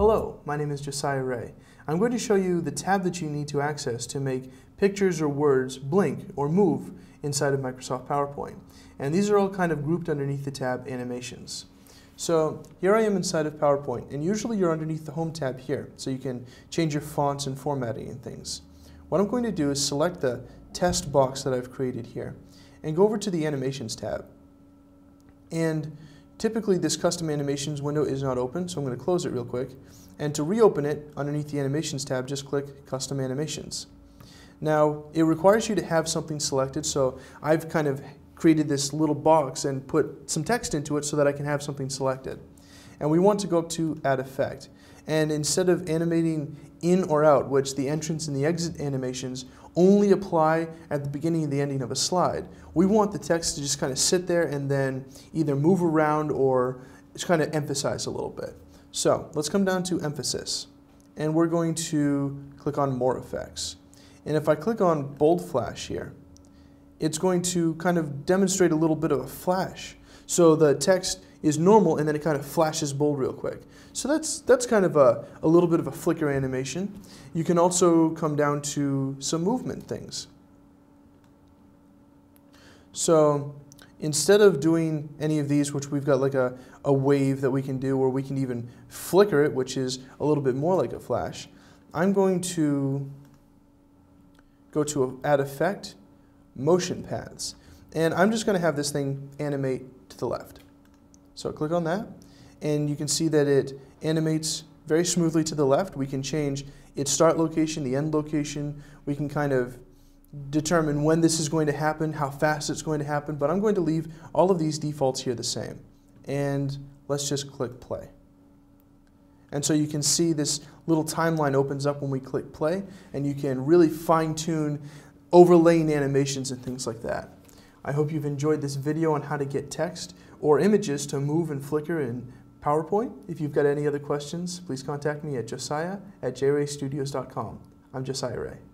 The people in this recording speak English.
Hello, my name is Josiah Rea. I'm going to show you the tab that you need to access to make pictures or words blink or move inside of Microsoft PowerPoint. And these are all kind of grouped underneath the tab Animations. So here I am inside of PowerPoint, and usually you're underneath the Home tab here, so you can change your fonts and formatting and things. What I'm going to do is select the test box that I've created here, and go over to the Animations tab. And Typically this custom animations window is not open, so I'm going to close it real quick. And to reopen it, underneath the animations tab, just click custom animations. Now, it requires you to have something selected, so I've kind of created this little box and put some text into it so that I can have something selected. And we want to go up to add effect. And instead of animating in or out, which the entrance and the exit animations only apply at the beginning and the ending of a slide. We want the text to just kind of sit there and then either move around or just kind of emphasize a little bit. So let's come down to emphasis. And we're going to click on more effects. And if I click on bold flash here, it's going to kind of demonstrate a little bit of a flash. So the text is normal and then it kind of flashes bold real quick. So that's, that's kind of a, a little bit of a flicker animation. You can also come down to some movement things. So instead of doing any of these, which we've got like a, a wave that we can do, or we can even flicker it, which is a little bit more like a flash, I'm going to go to Add Effect, Motion Paths. And I'm just going to have this thing animate to the left. So click on that, and you can see that it animates very smoothly to the left. We can change its start location, the end location. We can kind of determine when this is going to happen, how fast it's going to happen, but I'm going to leave all of these defaults here the same. And let's just click play. And so you can see this little timeline opens up when we click play, and you can really fine tune overlaying animations and things like that. I hope you've enjoyed this video on how to get text or images to move and flicker in PowerPoint. If you've got any other questions, please contact me at josiah at jraystudios.com. I'm Josiah Rea.